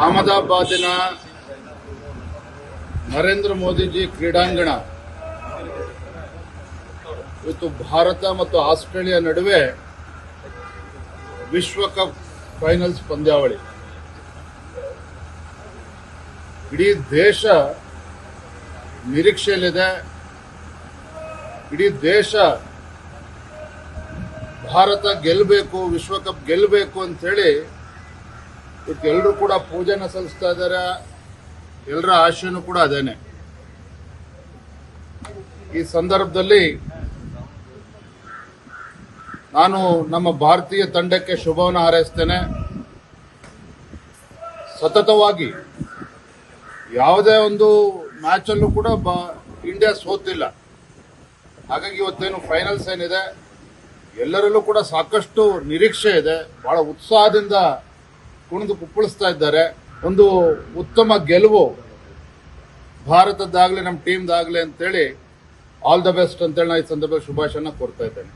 ಅಹಮದಾಬಾದಿನ ನರೇಂದ್ರ ಮೋದಿಜಿ ಕ್ರೀಡಾಂಗಣ. ಇವತ್ತು ಭಾರತ ಮತ್ತು ಆಸ್ಟ್ರೇಲಿಯಾ ನಡುವೆ ವಿಶ್ವಕಪ್ ಫೈನಲ್ಸ್ ಪಂದ್ಯಾವಳಿ. ಇಡೀ ದೇಶ ನಿರೀಕ್ಷೆಯಲ್ಲಿದೆ. ಇಡೀ ದೇಶ ಭಾರತ ಗೆಲ್ಲಬೇಕು ವಿಶ್ವಕಪ್ ಗೆಲ್ಲಬೇಕು ಅಂತೇಳಿ ಇವತ್ತು ಎಲ್ಲರೂ ಕೂಡ ಪೂಜೆನ ಸಲ್ಲಿಸ್ತಾ ಇದ್ದಾರೆ ಎಲ್ಲರ ಆಶಯನೂ ಕೂಡ ಅದೇನೆ. ಈ ಸಂದರ್ಭದಲ್ಲಿ ನಾನು ನಮ್ಮ ಭಾರತೀಯ ತಂಡಕ್ಕೆ ಶುಭವನ್ನು ಹಾರೈಸ್ತೇನೆ. ಸತತವಾಗಿ ಯಾವುದೇ ಒಂದು ಮ್ಯಾಚಲ್ಲೂ ಕೂಡ ಬ ಇಂಡಿಯಾ ಸೋತಿಲ್ಲ. ಹಾಗಾಗಿ ಇವತ್ತೇನು ಫೈನಲ್ಸ್ ಏನಿದೆ? ಎಲ್ಲರಲ್ಲೂ ಕೂಡ ಸಾಕಷ್ಟು ನಿರೀಕ್ಷೆ ಇದೆ. ಬಹಳ ಉತ್ಸಾಹದಿಂದ ಕುಣಿದು ಕುಪ್ಪಳಿಸ್ತಾ ಇದ್ದಾರೆ. ಒಂದು ಉತ್ತಮ ಗೆಲುವು ಭಾರತದ್ದಾಗಲಿ ನಮ್ಮ ಟೀಮ್ದಾಗಲಿ ಅಂತೇಳಿ ಆಲ್ ದ ಬೆಸ್ಟ್ ಅಂತೇಳಿ ನಾನು ಈ ಸಂದರ್ಭದಲ್ಲಿ ಶುಭಾಶಯನ ಕೋರ್ತಾ ಇದ್ದೇನೆ.